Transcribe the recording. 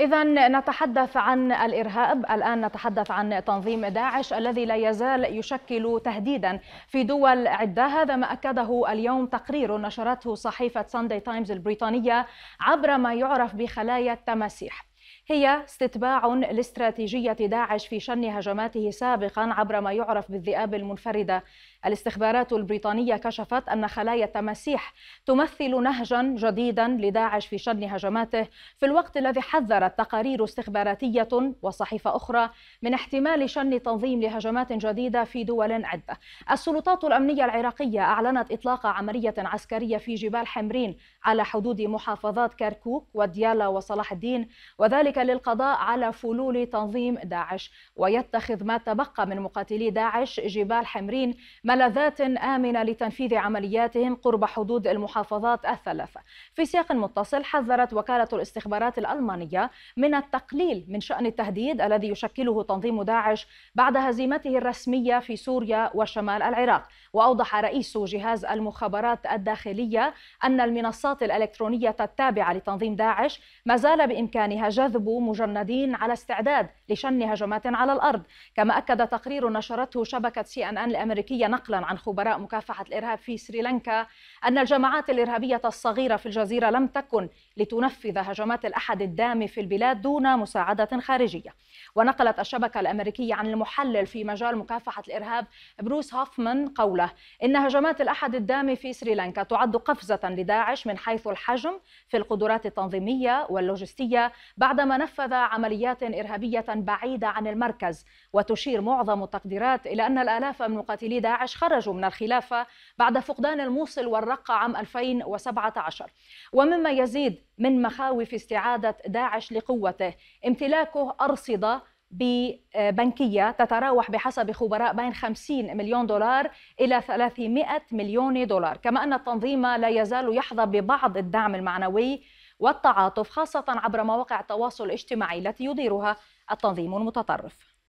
إذا نتحدث عن الإرهاب، الآن نتحدث عن تنظيم داعش الذي لا يزال يشكل تهديدا في دول عدة، هذا ما أكده اليوم تقرير نشرته صحيفة ساندي تايمز البريطانية عبر ما يعرف بخلايا التماسيح. هي استتباع لاستراتيجية داعش في شن هجماته سابقا عبر ما يعرف بالذئاب المنفردة. الاستخبارات البريطانية كشفت أن خلايا التماسيح تمثل نهجا جديدا لداعش في شن هجماته. في الوقت الذي حذرت تقارير استخباراتية وصحيفة أخرى من احتمال شن تنظيم لهجمات جديدة في دول عدة. السلطات الأمنية العراقية أعلنت إطلاق عملية عسكرية في جبال حمرين على حدود محافظات كركوك وديالا وصلاح الدين وذلك للقضاء على فلول تنظيم داعش. ويتخذ ما تبقى من مقاتلي داعش جبال حمرين ملاذات آمنة لتنفيذ عملياتهم قرب حدود المحافظات الثلاثة. في سياق متصل حذرت وكالة الاستخبارات الألمانية من التقليل من شأن التهديد الذي يشكله تنظيم داعش بعد هزيمته الرسمية في سوريا وشمال العراق. وأوضح رئيس جهاز المخابرات الداخلية أن المنصات الإلكترونية التابعة لتنظيم داعش ما زال بإمكانها جذب مجندين على استعداد لشن هجمات على الأرض. كما أكد تقرير نشرته شبكة سي أن أن الأمريكية نقلا عن خبراء مكافحة الإرهاب في سريلانكا أن الجماعات الإرهابية الصغيرة في الجزيرة لم تكن لتنفذ هجمات الأحد الدامي في البلاد دون مساعدة خارجية. ونقلت الشبكة الأمريكية عن المحلل في مجال مكافحة الإرهاب بروس هوفمان قوله إن هجمات الأحد الدامي في سريلانكا تعد قفزة لداعش من حيث الحجم في القدرات التنظيمية واللوجستية بعدما نفذ عمليات إرهابية بعيدة عن المركز وتشير معظم التقديرات إلى أن الآلاف من مقاتلي داعش خرجوا من الخلافة بعد فقدان الموصل والرقة عام 2017 ومما يزيد من مخاوف استعادة داعش لقوته امتلاكه أرصدة بنكية تتراوح بحسب خبراء بين 50 مليون دولار إلى 300 مليون دولار. كما أن التنظيم لا يزال يحظى ببعض الدعم المعنوي والتعاطف خاصة عبر مواقع التواصل الاجتماعي التي يديرها التنظيم المتطرف.